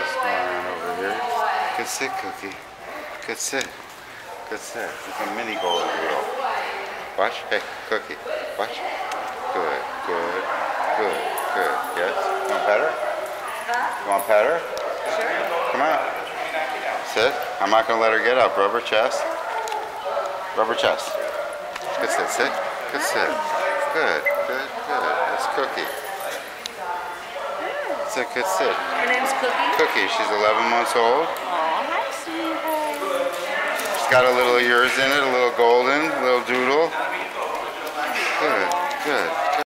what's going on over here. Good sit, Cookie. Good sit. Good sit. It's a mini golden doodle. Watch. Hey, Cookie. Watch. Good, good, good, good. Yes? You want pet her? You want pet her? Sure. Come on. Sit. I'm not going to let her get up. Rubber chest. Rubber chest. Good sit. Sit. Good sit. Good, good, good. That's Cookie. Sit, good sit. Her name's Cookie. Cookie, she's 11 months old. Oh, hi, sweetheart. She's got a little ears in it, a little golden, a little doodle. Good, good.